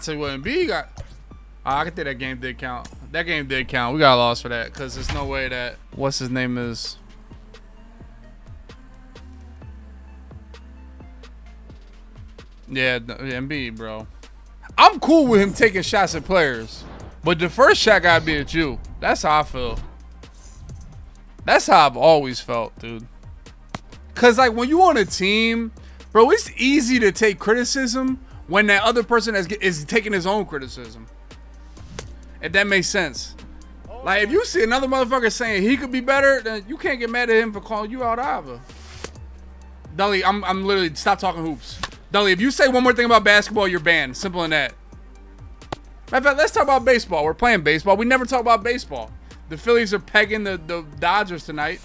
Tell you got. Oh, I can think that game did count. That game did count. We got lost for that because there's no way that what's his name is. Yeah, Embiid, bro. I'm cool with him taking shots at players, but the first shot gotta be at you. That's how I feel. That's how I've always felt, dude. Cause like when you on a team, bro, it's easy to take criticism when that other person is, is taking his own criticism. If that makes sense. Like if you see another motherfucker saying he could be better, then you can't get mad at him for calling you out either. Dully, I'm I'm literally stop talking hoops. Dully, if you say one more thing about basketball, you're banned. Simple in that. Matter of fact, let's talk about baseball. We're playing baseball. We never talk about baseball. The Phillies are pegging the, the Dodgers tonight.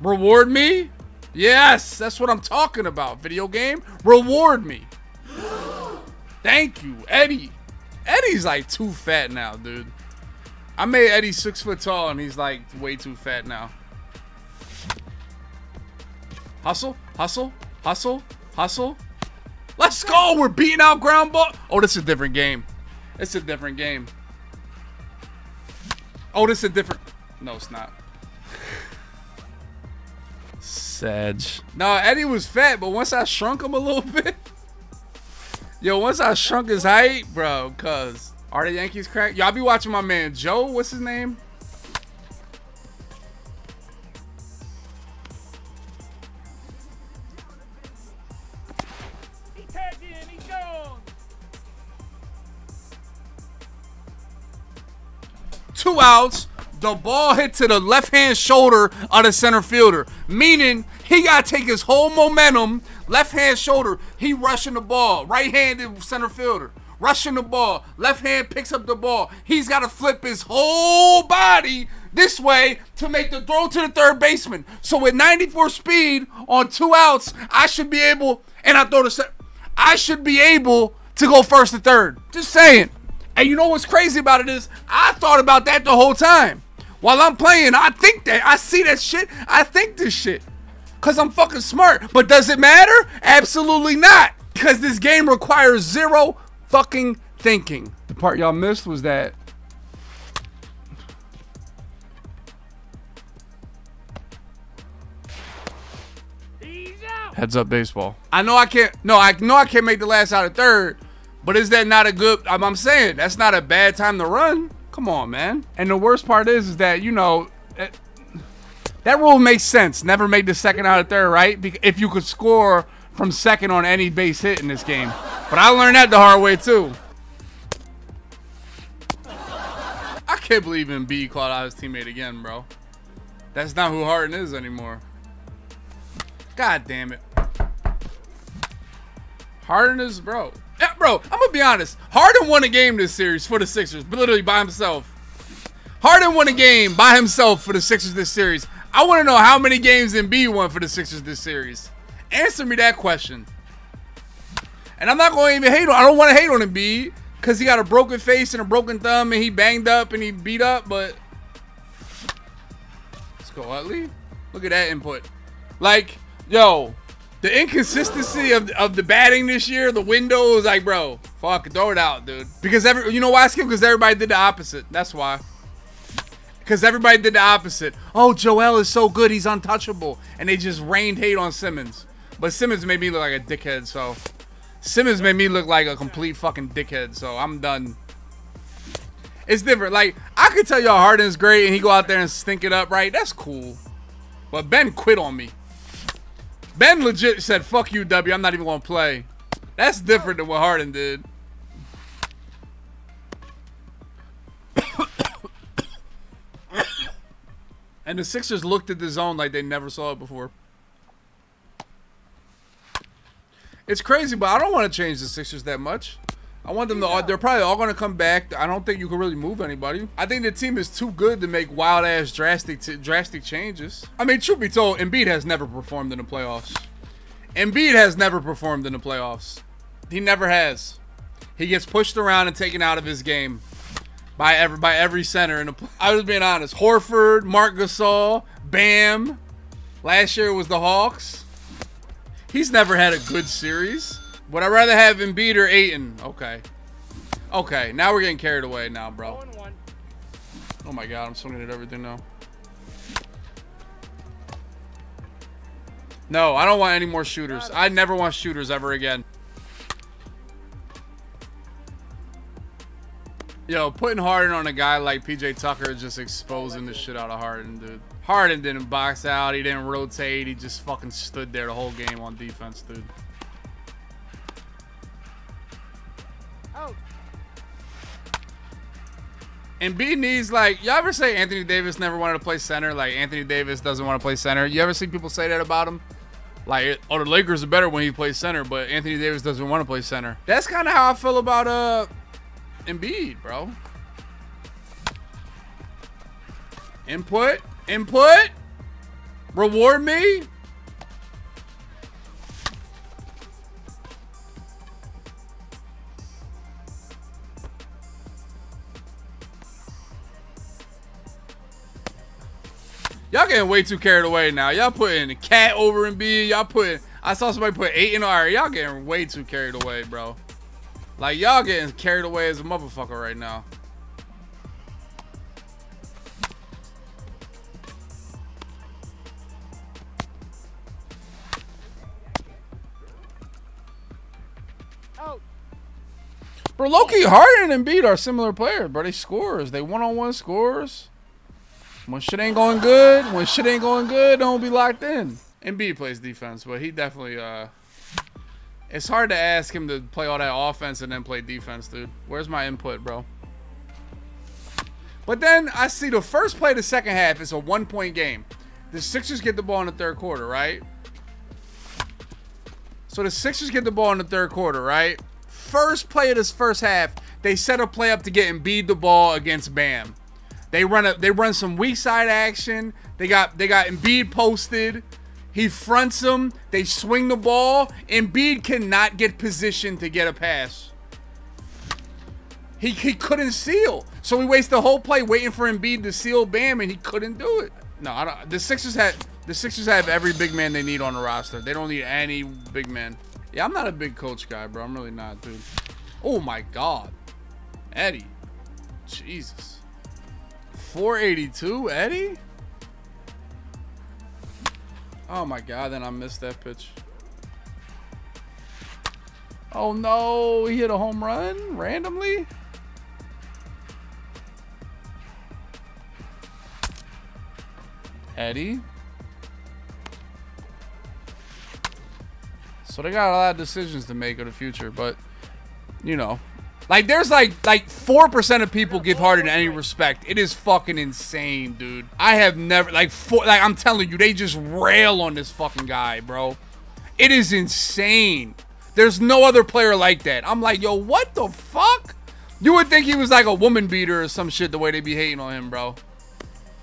Reward me? Yes, that's what I'm talking about. Video game? Reward me. Thank you, Eddie. Eddie's like too fat now, dude. I made Eddie six foot tall and he's like way too fat now. Hustle, hustle, hustle, hustle. Let's go. We're beating out ground ball. Oh, this is a different game. It's a different game. Oh, this is a different. No, it's not. Sedge. No, Eddie was fat, but once I shrunk him a little bit. Yo, once I shrunk his height, bro, cuz. Are the Yankees crack? Y'all be watching my man Joe. What's his name? Two outs. The ball hit to the left hand shoulder of the center fielder, meaning he got to take his whole momentum, left hand shoulder. He rushing the ball, right handed center fielder rushing the ball. Left hand picks up the ball. He's got to flip his whole body this way to make the throw to the third baseman. So with 94 speed on two outs, I should be able, and I throw the set, I should be able to go first to third. Just saying. And you know what's crazy about it is I thought about that the whole time. While I'm playing, I think that I see that shit. I think this shit. Cause I'm fucking smart. But does it matter? Absolutely not. Because this game requires zero fucking thinking. The part y'all missed was that Heads up baseball. I know I can't no, I know I can't make the last out of third, but is that not a good I'm, I'm saying that's not a bad time to run. Come on, man. And the worst part is is that, you know, it, that rule makes sense. Never made the second out of third, right? If you could score from second on any base hit in this game. But I learned that the hard way too. I can't believe Embiid called out his teammate again, bro. That's not who Harden is anymore. God damn it. Harden is, bro. Bro, I'm gonna be honest. Harden won a game this series for the Sixers, but literally by himself. Harden won a game by himself for the Sixers this series. I want to know how many games Embiid won for the Sixers this series. Answer me that question. And I'm not going to even hate on. I don't want to hate on Embiid because he got a broken face and a broken thumb and he banged up and he beat up. But let's go, Utley. Look at that input. Like, yo, the inconsistency of, of the batting this year, the windows, like, bro, fuck, throw it out, dude. Because every, you know why, Skip? Because everybody did the opposite. That's why. Because everybody did the opposite. Oh, Joel is so good, he's untouchable. And they just rained hate on Simmons. But Simmons made me look like a dickhead, so. Simmons made me look like a complete fucking dickhead, so I'm done. It's different. Like, I could tell y'all Harden's great and he go out there and stink it up, right? That's cool. But Ben quit on me. Ben legit said, fuck you, W. I'm not even going to play. That's different than what Harden did. and the Sixers looked at the zone like they never saw it before. It's crazy, but I don't want to change the Sixers that much. I want them to. All, they're probably all going to come back. I don't think you can really move anybody. I think the team is too good to make wild ass drastic drastic changes. I mean, truth be told, Embiid has never performed in the playoffs. Embiid has never performed in the playoffs. He never has. He gets pushed around and taken out of his game by every by every center. In the, I was being honest. Horford, Marc Gasol, Bam. Last year was the Hawks. He's never had a good series. Would I rather have Embiid or Ayton? Okay. Okay, now we're getting carried away now, bro. Oh my god, I'm swinging at everything now. No, I don't want any more shooters. I never want shooters ever again. Yo, putting Harden on a guy like PJ Tucker is just exposing the shit out of Harden, dude. Harden didn't box out. He didn't rotate. He just fucking stood there the whole game on defense, dude. And B needs like you ever say Anthony Davis never wanted to play center? Like Anthony Davis doesn't want to play center. You ever see people say that about him? Like, oh, the Lakers are better when he plays center, but Anthony Davis doesn't want to play center. That's kind of how I feel about uh Embiid, bro. Input, input, reward me. Y'all getting way too carried away now. Y'all putting KAT over Embiid. Y'all putting. I saw somebody put eight in R. Y'all getting way too carried away, bro. Like y'all getting carried away as a motherfucker right now. Out. Bro, Loki Harden and Embiid are similar players, bro. They scores. They one-on-one scores. When shit ain't going good, when shit ain't going good, don't be locked in. Embiid plays defense, but he definitely uh it's hard to ask him to play all that offense and then play defense, dude. Where's my input, bro? But then I see the first play of the second half is a one-point game. The Sixers get the ball in the third quarter, right? So the Sixers get the ball in the third quarter, right? First play of this first half, they set a play up to get Embiid the ball against Bam. They run a they run some weak side action. They got they got Embiid posted. He fronts them. They swing the ball. Embiid cannot get positioned to get a pass. He, he couldn't seal. So we waste the whole play waiting for Embiid to seal Bam, and he couldn't do it. No, I don't, the Sixers had the Sixers have every big man they need on the roster. They don't need any big man. Yeah, I'm not a big coach guy, bro. I'm really not, dude. Oh my God, Eddie, Jesus. 482, Eddie? Oh my god, then I missed that pitch. Oh no, he hit a home run randomly? Eddie? So they got a lot of decisions to make in the future, but, you know, like there's like like four percent of people give Harden any respect. It is fucking insane, dude. I have never like four like I'm telling you, they just rail on this fucking guy, bro. It is insane. There's no other player like that. I'm like, yo, what the fuck? You would think he was like a woman beater or some shit the way they be hating on him, bro.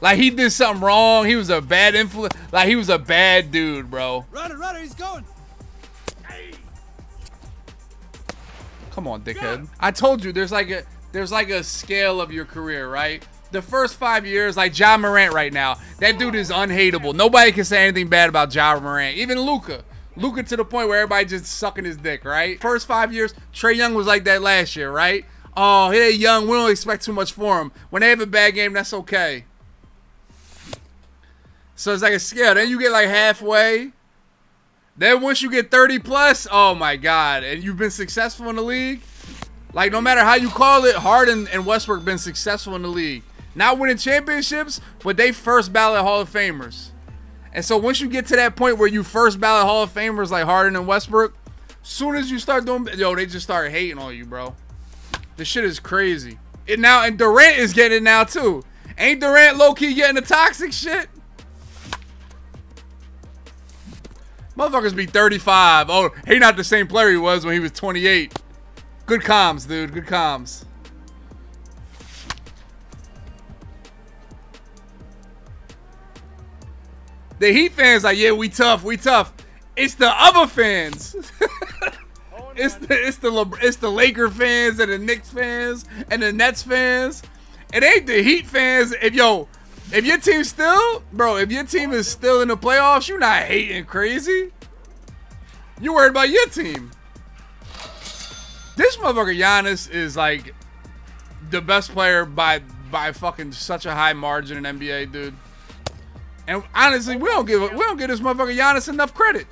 Like he did something wrong. He was a bad influence. Like he was a bad dude, bro. Runner, runner, he's going. Come on, dickhead. I told you there's like a there's like a scale of your career, right? The first five years, like Ja Morant right now, that dude is unhateable. Nobody can say anything bad about Ja Morant. Even Luka. Luka to the point where everybody just sucking his dick, right? First five years, Trae Young was like that last year, right? Oh, hey, young, we don't expect too much for him. When they have a bad game, that's okay. So it's like a scale. Then you get like halfway. Then once you get 30 plus, oh my God, and you've been successful in the league, like no matter how you call it, Harden and Westbrook been successful in the league. Not winning championships, but they first ballot Hall of Famers. And so once you get to that point where you first ballot Hall of Famers like Harden and Westbrook, soon as you start doing, yo, they just start hating on you, bro. This shit is crazy. And now, and Durant is getting it now too. Ain't Durant low key getting the toxic shit? Motherfuckers be 35. Oh, he not the same player he was when he was 28. Good comms, dude. Good comms. The Heat fans like, yeah, we tough, we tough. It's the other fans. it's the it's the Le it's the Laker fans and the Knicks fans and the Nets fans. It ain't the Heat fans. If yo, if your team still, bro, if your team is still in the playoffs, you're not hating crazy. You worried about your team. This motherfucker Giannis is like the best player by by fucking such a high margin in NBA, dude. And honestly, we don't give we don't give this motherfucker Giannis enough credit.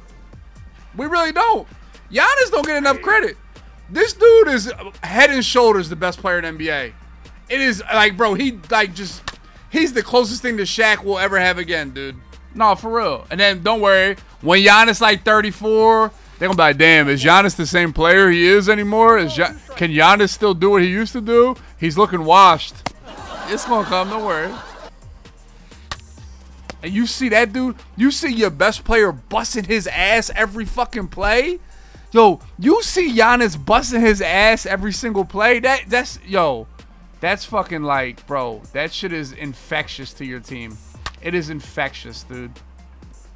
We really don't. Giannis don't get enough credit. This dude is head and shoulders the best player in NBA. It is like, bro, he like just he's the closest thing to Shaq will ever have again, dude. No, for real. And then don't worry, when Giannis like 34, they're gonna be like, damn, is Giannis the same player he is anymore? Is Gian- can Giannis still do what he used to do? He's looking washed. It's gonna come, don't worry. And you see that dude, you see your best player busting his ass every fucking play. Yo, you see Giannis busting his ass every single play. That that's yo, that's fucking like, bro, that shit is infectious to your team. It is infectious, dude.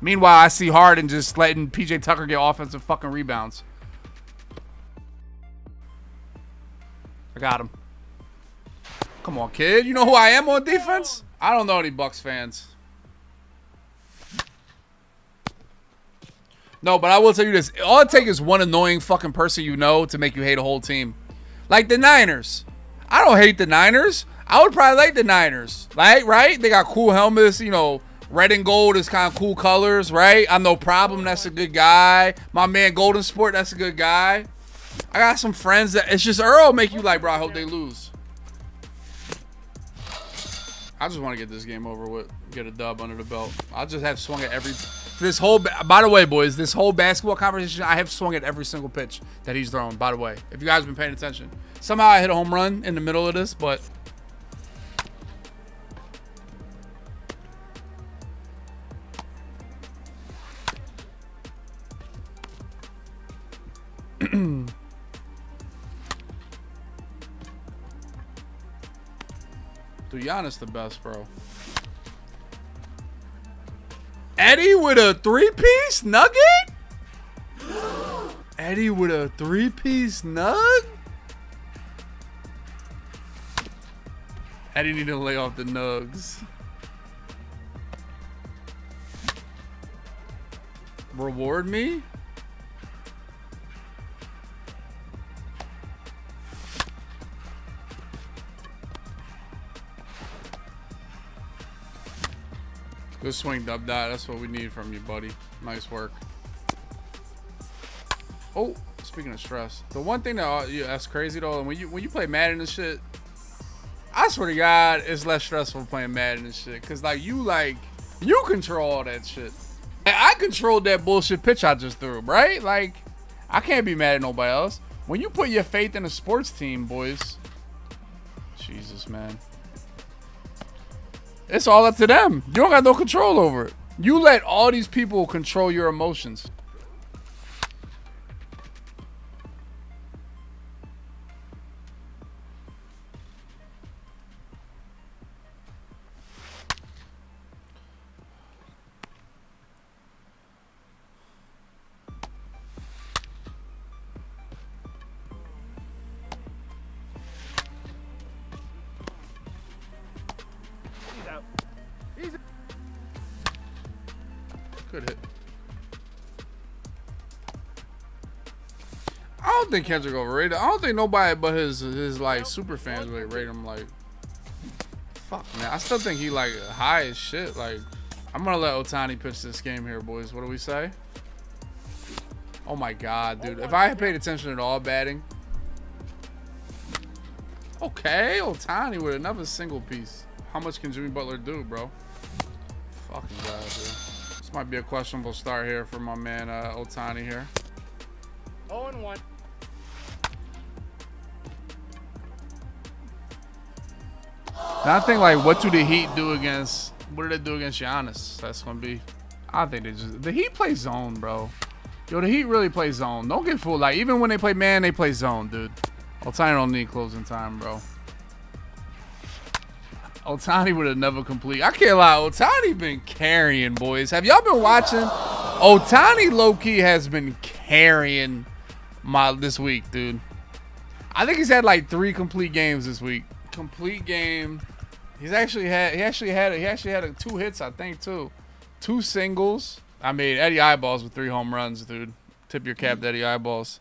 Meanwhile, I see Harden just letting PJ Tucker get offensive fucking rebounds. I got him. Come on, kid. You know who I am on defense? I don't know any Bucks fans. No, but I will tell you this. All it takes is one annoying fucking person you know to make you hate a whole team. Like the Niners. I don't hate the Niners. I would probably like the Niners. Like, right? They got cool helmets, you know, red and gold is kind of cool colors, right? I'm no problem. That's a good guy. My man Golden Sport, that's a good guy. I got some friends that it's just Earl make you like, bro, I hope they lose. I just want to get this game over with, get a dub under the belt. I'll just have swung at every this whole by the way, boys, this whole basketball conversation, I have swung at every single pitch that he's thrown, by the way. If you guys have been paying attention. Somehow I hit a home run in the middle of this, but Dude, Giannis the best, bro. Eddie with a three-piece nugget? Eddie with a three-piece nug? Eddie need to lay off the nugs. Reward me? Good swing, dub dot. That's what we need from you, buddy. Nice work. Oh, speaking of stress, the one thing that uh, yeah, that's crazy though, when you when you play Madden and shit, I swear to God, it's less stressful playing Madden and shit. Cause like you like you control all that shit. And I controlled that bullshit pitch I just threw, right? Like I can't be mad at nobody else. When you put your faith in a sports team, boys. Jesus, man. It's all up to them. You don't got no control over it. You let all these people control your emotions. Don't think Kendrick overrated. I don't think nobody but his his like super fans would rate him like. Fuck man, I still think he like high as shit. Like, I'm gonna let Ohtani pitch this game here, boys. What do we say? Oh my god, dude! If I had paid attention at all batting. Okay, Ohtani with another single piece. How much can Jimmy Butler do, bro? Fucking god, dude. This might be a questionable start here for my man uh, Ohtani here. 0 and 1. Now I think like, what do the Heat do against? What do they do against Giannis? That's gonna be. I think they just the Heat play zone, bro. Yo, the Heat really play zone. Don't get fooled. Like even when they play man, they play zone, dude. Ohtani don't need closing time, bro. Ohtani would have never complete. I can't lie. Ohtani been carrying, boys. Have y'all been watching? Ohtani low-key has been carrying my this week, dude. I think he's had like three complete games this week. Complete game. He's actually had he actually had he actually had a, two hits, I think, too. Two singles. I mean, Eddie Eyeballs with three home runs, dude. Tip your cap Eddie Eyeballs.